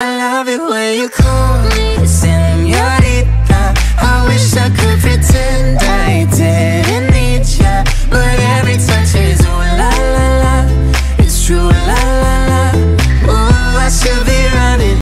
I love it when you call